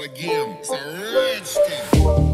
not a game, it's a.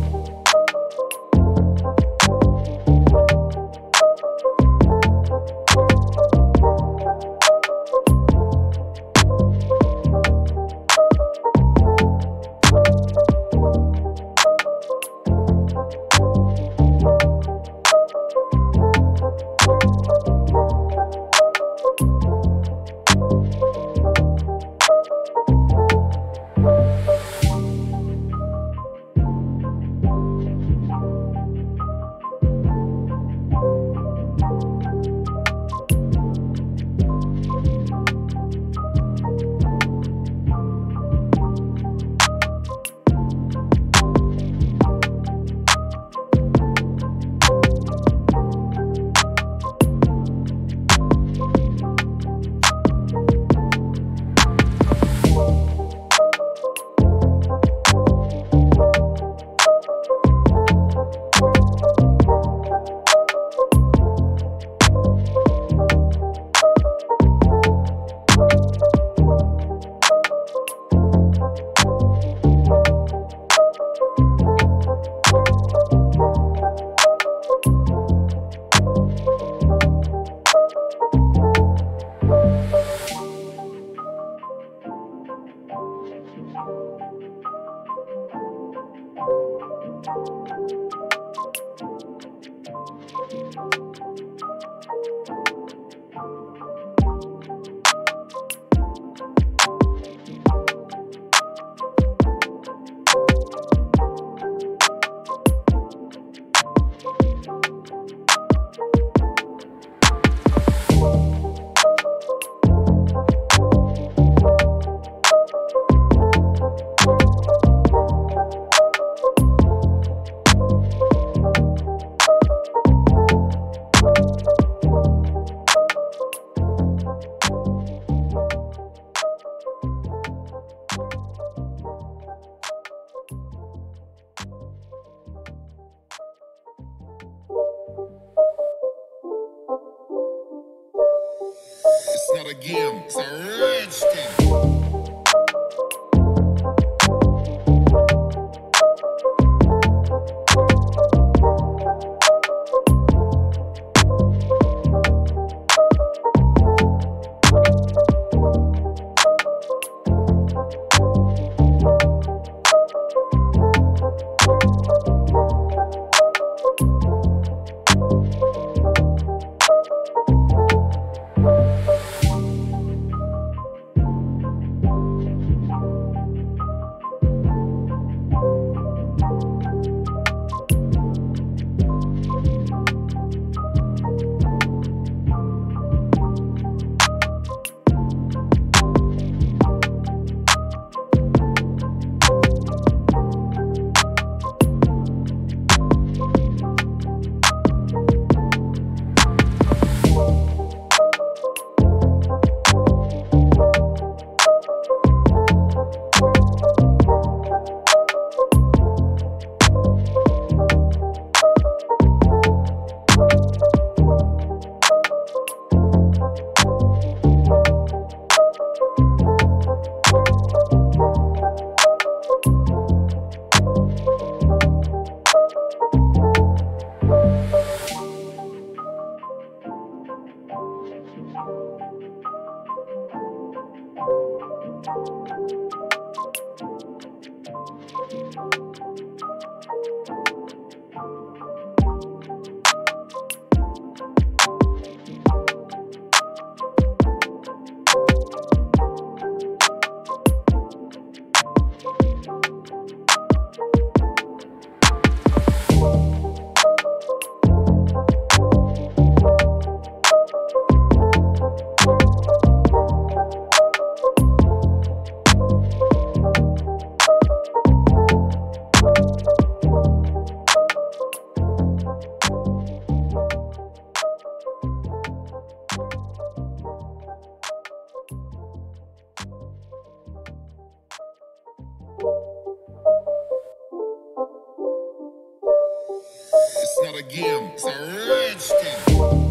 It's not a game, it's thing. It's not a game, it's a rage.